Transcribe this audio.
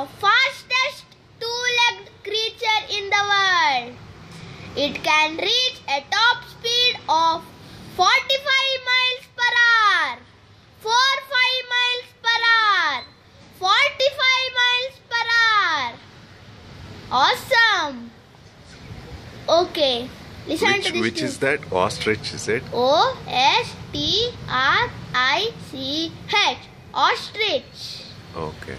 the fastest two-legged creature in the world. It can reach a top speed of 45 miles per hour. 4 5 miles per hour. 45 miles per hour. Awesome. Okay. Listen Which to this. which tune. is that? Ostrich, is it? O S T R I C H. Ostrich. Okay.